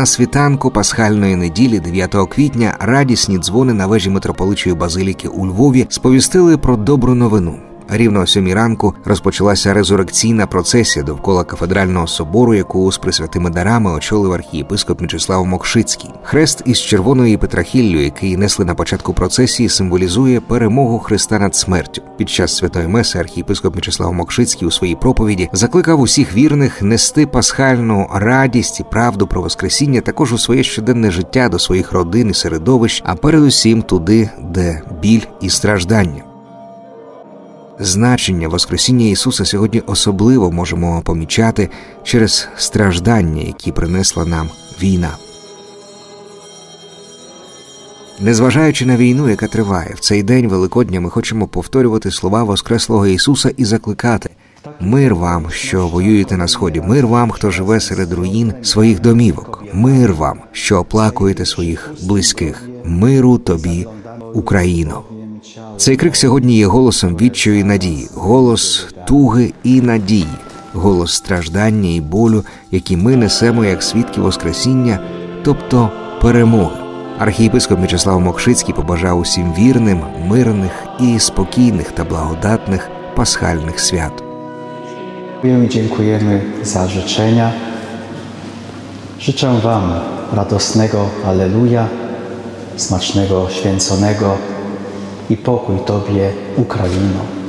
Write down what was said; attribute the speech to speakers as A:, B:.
A: На світанку пасхальної неділі, 9 квітня, радісні дзвони на вежі митрополичої базиліки у Львові сповістили про добру новину. Рівно о сьомій ранку розпочалася резурекційна процесія довкола кафедрального собору, яку з присвятими дарами очолив архієпископ Мічеслав Мокшицький. Хрест із червоною петрахіллю, який несли на початку процесії, символізує перемогу Христа над смертю. Під час святої меси архієпископ Мічеслав Мокшицький у своїй проповіді закликав усіх вірних нести пасхальну радість і правду про Воскресіння також у своє щоденне життя до своїх родин і середовищ, а передусім туди, де біль і страждання. Значення Воскресіння Ісуса сьогодні особливо можемо помічати через страждання, які принесла нам війна. Незважаючи на війну, яка триває, в цей день Великодня ми хочемо повторювати слова Воскреслого Ісуса і закликати мир вам, що воюєте на сході, мир вам, хто живе серед руїн своїх домівок, мир вам, що оплакуєте своїх близьких, миру тобі, Україно. Цей крик сьогодні є голосом відчаю і надії, голос туги і надії, голос страждання і болю, які ми несемо як свідки Воскресіння, тобто перемоги. Архієпископ Мячеслав Мокшицький побажав усім вірним, мирних і спокійних та благодатних пасхальних свят.
B: Dziękujemy, dziękujemy za życzenia. Życzę Wam radosnego Alleluja, smacznego święconego i pokój Tobie, Ukraino.